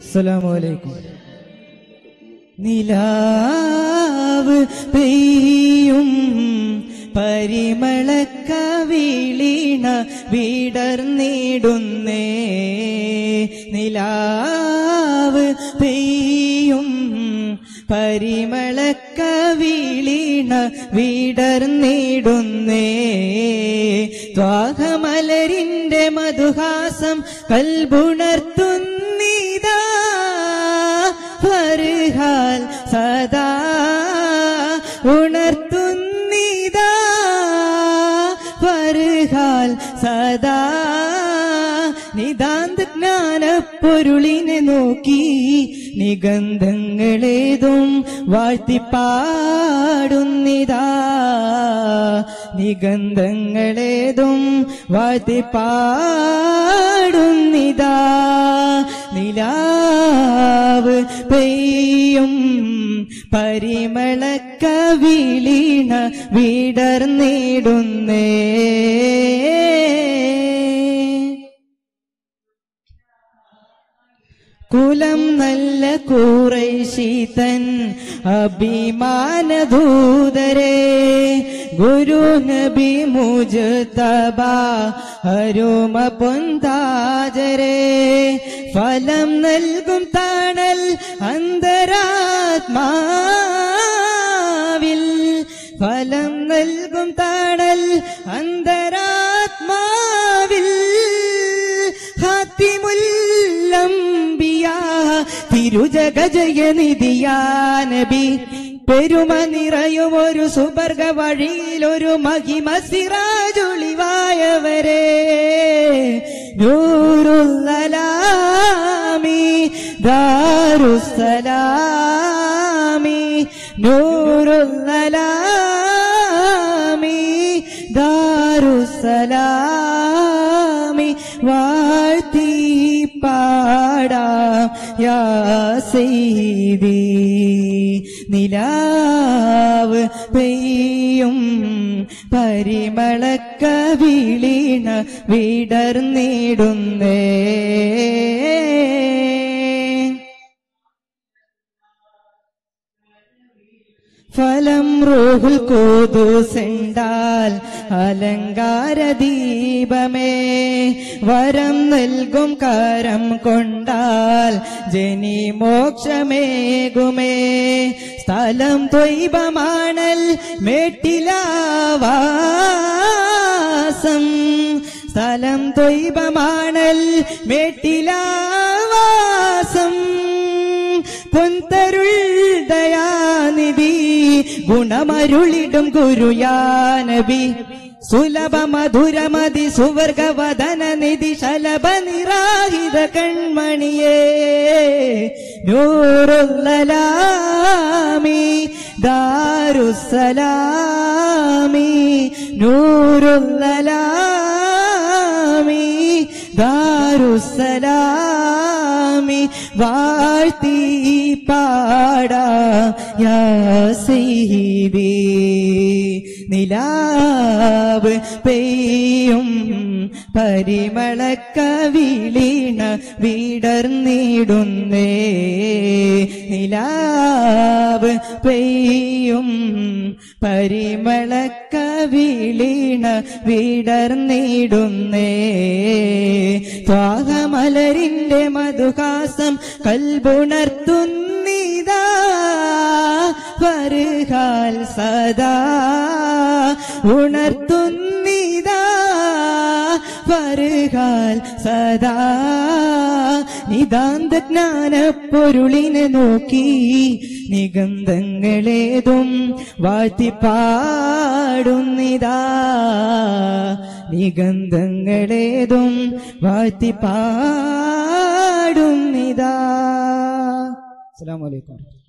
അസ്സലാമലൈക്കും. നിലാവ് പെയ്യും വീളീണ വിടർന്നിടുന്നേ നിലാവ് പെയ്യും പരിമളക്ക വീളീണ വിടർന്നിടുന്നേ ത്വാഹമലരിന്റെ മധുഹാസം കൽബുണർത്തുന്നിതാ സദാ ഉണർത്തുന്നിതാ. പരുഹാൽ സദാ നിതാന്ത ജ്ഞാന പൊരുളിനെ നോക്കി നിഗന്ധങ്ങളേതും വാഴ്ത്തിപ്പാടുന്നിതാ. നിഗന്ധങ്ങളേതും വാഴ്ത്തിപ്പാടുന്നിതാ. നിലാവ് പെയ്യും പരിമളക്ക വീളീണ വിടർന്നിടുന്നേ കുലം നല്ല കൂറൈശീതൻ അഭിമാനദൂതരെ. ഗുരു നബി മുജതബ ഹരുമ പൊന്താജരെ. ഫലം നൽകും തണൽ അന്തരാത്മാവിൽ ഫലം നൽകും തണൽ അന്തരാത്മാവിൽ. ഹാത്തിമുല്ലംബിയ തിരുജഗജയനിധിയാനബി പെരുമ നിറയും ഒരു സുബർഗ വഴിയിൽ ഒരു മഹിമ സിറാജൊളിവായവരെ. നൂറുല്ലലാമി ദാരുസലാമി വാഴ്ത്തി പാടാം നിലാവ് പെയ്യും പരിമളക്ക വീളീണ വിടർന്നിടുന്നേ. റൂഹുൽ കൂതുസെണ്ടാൽ അലങ്കാര ദീപമേ. വരം നൽകും കരം കൊണ്ടാൽ ജനി മോക്ഷമേകുമേ. സ്ഥലം ദ്വൈവമാണൽ മേട്ടിലാവാസം. സ്ഥലം ദ്വൈവമാണൽ മേട്ടിലാവാസം. പൊന്തരുൾ ദയാനിധി ഗുണമരുളിടും ഗുരുയാനബി. സുലഭ മധുരമതി സുവർഗവദന നിധി ശലഭ നിരാഹിത കൺമണിയേ. നൂറുല്ലലാമി ദാരുസലാമി നൂറുല്ലലാമി ദാരുസലാമി വാഴ്ത്തി പാടാ യാ സീതി നിലാവ് പെയ്യും പരിമളക്കവിളീണ വിടർന്നിടുന്നേ. നിലാവ് പെയ്യും പരിമളക്കവിളീണ വിടർന്നിടുന്നേ. ത്വാഹമലരിന്റെ മധുഹാസം കൽബുണർത്തുന്നിതാ വരുകാൽ സദാ ഉണർത്തുന്നിതാ. വരുകാൽ സദാ നിതാന്ത ജ്ഞാന പൊരുളിനെ നോക്കി നിഗന്ധങ്ങളേതും വാഴ്ത്തിപ്പാടുന്നിതാ. നിഗന്ധങ്ങളേതും വാഴ്ത്തിപ്പാടുന്നിതാ. അസ്സലാമു അലൈക്കും.